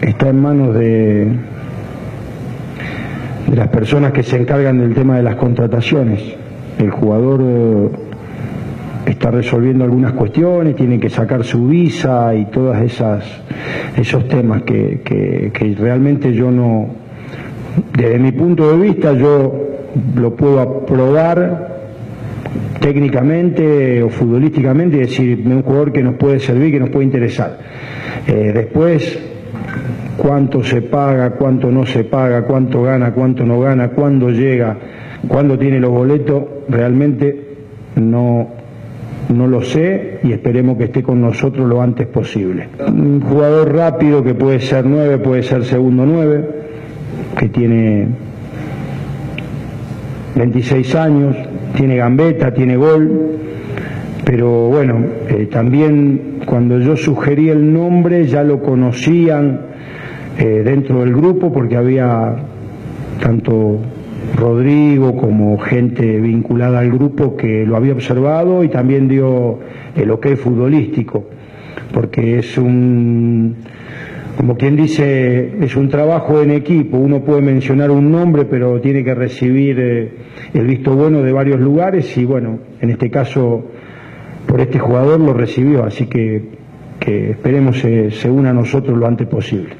está en manos de, de las personas que se encargan del tema de las contrataciones. El jugador eh, está resolviendo algunas cuestiones, tiene que sacar su visa y esas esos temas que, que realmente yo no, desde mi punto de vista, yo lo puedo aprobar técnicamente o futbolísticamente y decir un jugador que nos puede servir, que nos puede interesar. Eh, después, cuánto se paga, cuánto no se paga, cuánto gana, cuánto no gana, cuándo llega, cuándo tiene los boletos, realmente no, no lo sé y esperemos que esté con nosotros lo antes posible. Un jugador rápido que puede ser nueve, puede ser segundo nueve, que tiene 26 años, tiene gambeta, tiene gol, pero bueno, eh, también cuando yo sugerí el nombre ya lo conocían eh, dentro del grupo porque había tanto Rodrigo como gente vinculada al grupo que lo había observado y también dio el ok futbolístico, porque es un como quien dice, es un trabajo en equipo, uno puede mencionar un nombre, pero tiene que recibir eh, el visto bueno de varios lugares y bueno, en este caso por este jugador lo recibió, así que, esperemos se, se una a nosotros lo antes posible.